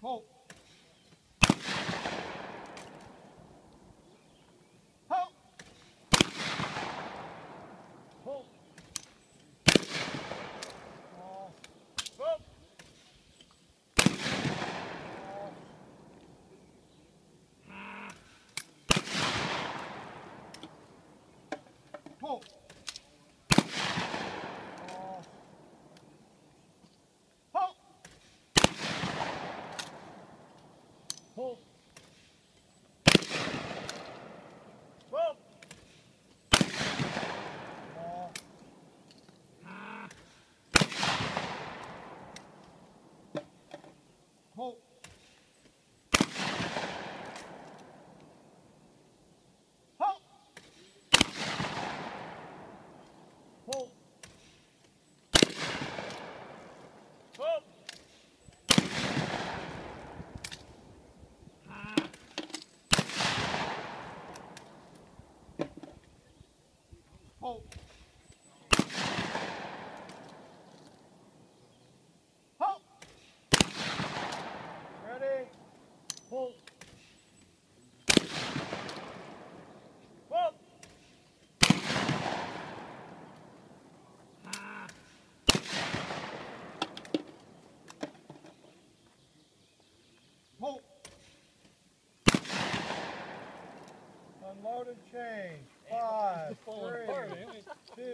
hope. hope Hold. unload and change. Five, three, two,